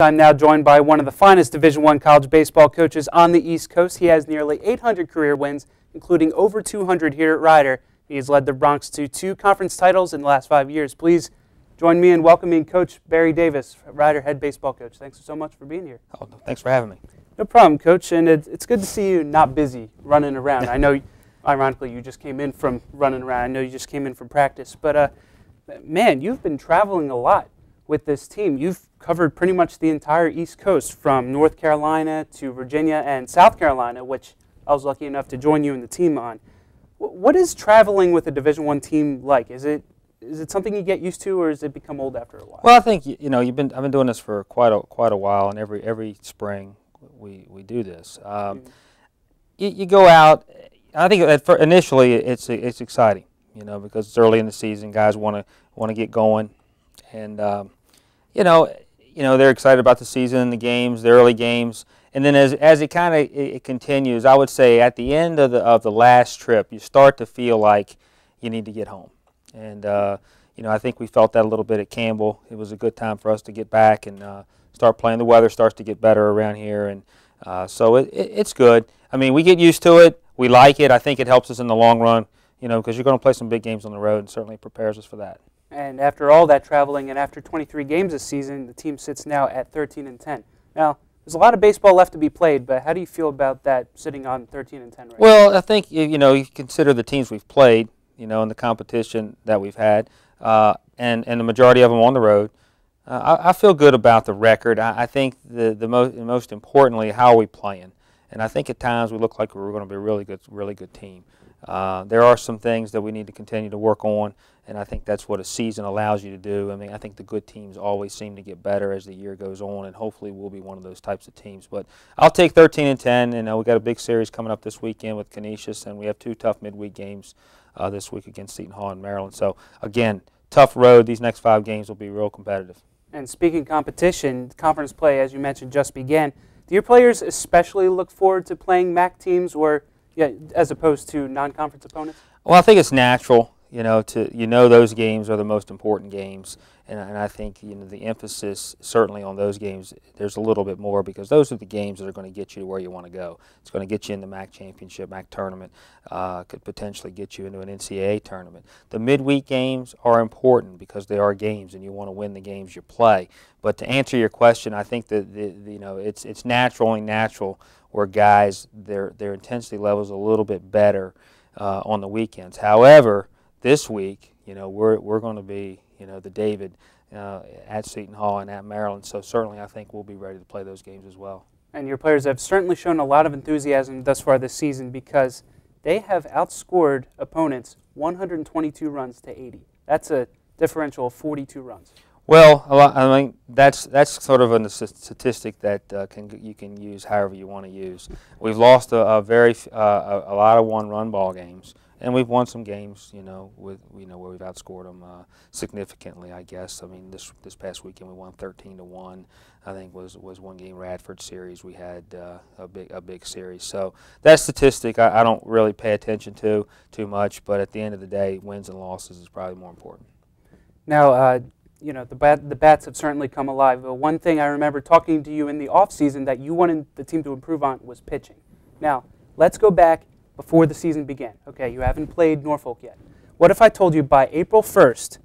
I'm now joined by one of the finest Division One college baseball coaches on the East Coast. He has nearly 800 career wins, including over 200 here at Rider. He has led the Broncs to two conference titles in the last five years. Please join me in welcoming Coach Barry Davis, Rider head baseball coach. Thanks so much for being here. Oh, thanks for having me. No problem, Coach. And it, it's good to see you not busy running around. I know, ironically, you just came in from running around. I know you just came in from practice. But, uh, man, you've been traveling a lot with this team. You've covered pretty much the entire East Coast from North Carolina to Virginia and South Carolina, which I was lucky enough to join you and the team on. What is traveling with a Division One team like? Is it is it something you get used to, or does it become old after a while? Well, I think you know you've been I've been doing this for quite a quite a while, and every every spring we we do this. Um, mm. you, you, go out. I think at initially it's it's exciting, you know, because it's early in the season. Guys want to want to get going, and um, you know you know they're excited about the season, the games, the early games, and then as as it kind of it, it, continues, I would say at the end of the of the last trip, you start to feel like you need to get home, and uh, you know I think we felt that a little bit at Campbell. It was a good time for us to get back and uh, start playing. The weather starts to get better around here, and uh, so it, it, it's good. I mean, we get used to it. We like it. I think it helps us in the long run, you know, because you're going to play some big games on the road, and certainly prepares us for that. And after all that traveling and after 23 games this season, the team sits now at 13 and 10. Now, there's a lot of baseball left to be played, but how do you feel about that sitting on 13 and 10 right now? Well, now? I think you know you consider the teams we've played, you know, in the competition that we've had, uh, and and the majority of them on the road. Uh, I, I, feel good about the record. I, I think the the most most importantly, how are we playing? And I think at times we look like we're going to be a really good, really good team. Uh, there are some things that we need to continue to work on, and I think that's what a season allows you to do. I mean, I think the good teams always seem to get better as the year goes on, and hopefully we'll be one of those types of teams. But I'll take 13 and 10, and uh, we've got a big series coming up this weekend with Canisius, and we have two tough midweek games uh, this week against Seton Hall and Maryland. So, again, tough road. These next five games will be real competitive. And speaking competition, conference play, as you mentioned, just began. Do your players especially look forward to playing MAC teams or – yeah, as opposed to non-conference opponents. Well, I think it's natural. You know, to you know those games are the most important games, and, and I think you know the emphasis certainly on those games. There's a little bit more because those are the games that are going to get you to where you want to go. It's going to get you in the MAC championship, MAC tournament, uh, could potentially get you into an NCAA tournament. The midweek games are important because they are games, and you want to win the games you play. But to answer your question, I think that the, you know it's it's naturally natural where guys their their intensity level is a little bit better uh, on the weekends. However, this week, you know, we're we're going to be you know the David uh, at Seton Hall and at Maryland. So certainly, I think we'll be ready to play those games as well. And your players have certainly shown a lot of enthusiasm thus far this season because they have outscored opponents 122 runs to 80. That's a differential of 42 runs. Well, I mean that's that's sort of a statistic that uh, can you can use however you want to use. We've lost a, a very uh, a, a, lot of one-run ball games, and we've won some games, you know, with you know where we've outscored them uh, significantly. I guess. I mean, this this past weekend we won 13 to one. I think was was one game Radford series. We had uh, a big a big series. So that statistic I, I don't really pay attention to too much, but at the end of the day, wins and losses is probably more important. Now uh, you know, the, bat, the bats have certainly come alive. But one thing I remember talking to you in the offseason that you wanted the team to improve on was pitching. Now, let's go back before the season began. Okay, you haven't played Norfolk yet. What if I told you by April 1st,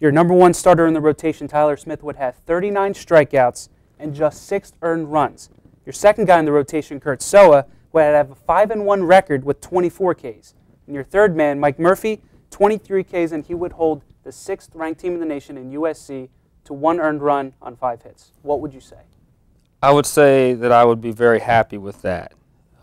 your number one starter in the rotation, Tyler Smith, would have 39 strikeouts and just six earned runs? Your second guy in the rotation, Kurt Soa, would have a 5 and 1 record with 24 Ks. And your third man, Mike Murphy, 23 Ks, and he would hold the sixth ranked team in the nation in USC to one earned run on five hits. What would you say? I would say that I would be very happy with that.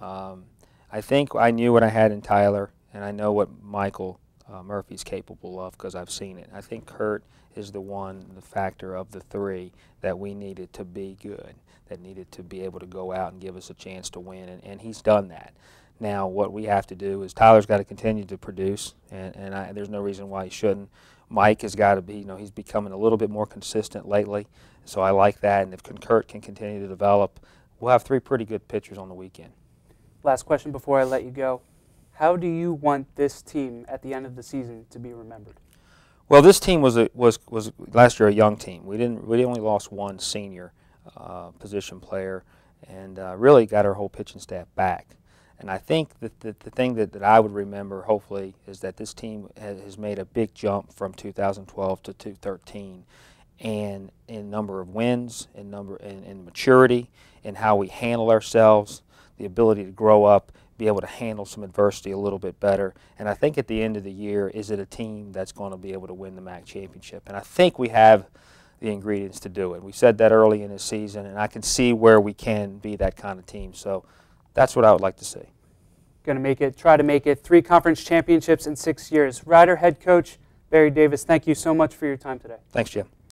Um, I think I knew what I had in Tyler, and I know what Michael uh, Murphy's capable of because I've seen it. I think Kurt is the one, the factor of the three that we needed to be good, that needed to be able to go out and give us a chance to win, and, and he's done that. Now, what we have to do is Tyler's got to continue to produce, and, and I, there's no reason why he shouldn't. Mike has got to be, you know, he's becoming a little bit more consistent lately, so I like that. And if Kurt can continue to develop, we'll have three pretty good pitchers on the weekend. Last question before I let you go. How do you want this team at the end of the season to be remembered? Well, this team was a, was was last year a young team. We didn't we only lost one senior uh, position player, and uh, really got our whole pitching staff back. And I think that the, the thing that, that I would remember, hopefully, is that this team has, made a big jump from 2012 to 2013 and in number of wins, in number in, in maturity, in how we handle ourselves, the ability to grow up, be able to handle some adversity a little bit better. And I think at the end of the year, is it a team that's going to be able to win the MAC championship? And I think we have the ingredients to do it. We said that early in the season, and I can see where we can be that kind of team. So that's what I would like to see. Going to make it, try to make it three conference championships in six years. Rider head coach Barry Davis, thank you so much for your time today. Thanks, Jim.